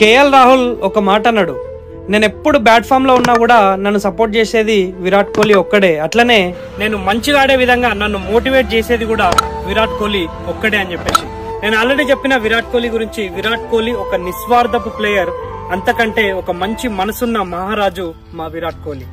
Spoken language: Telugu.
కేఎల్ రాహుల్ ఒక మాట అన్నాడు. నేను ఎప్పుడు బ్యాట్ ఫామ్లో ఉన్నా కూడా నన్ను సపోర్ట్ చేసేది విరాట్ కోహ్లీ ఒక్కడే. అట్లనే నేను మంచిగా ఆడే విధంగా నన్ను మోటివేట్ చేసేది కూడా విరాట్ కోహ్లీ ఒక్కడే అని చెప్పేసి. నేను ఆల్రెడీ చెప్పిన విరాట్ కోహ్లీ గురించి విరాట్ కోహ్లీ ఒక నిస్వార్థపు ప్లేయర్. అంతకంటే ఒక మంచి మనసున్న మహారాజు మా విరాట్ కోహ్లీ.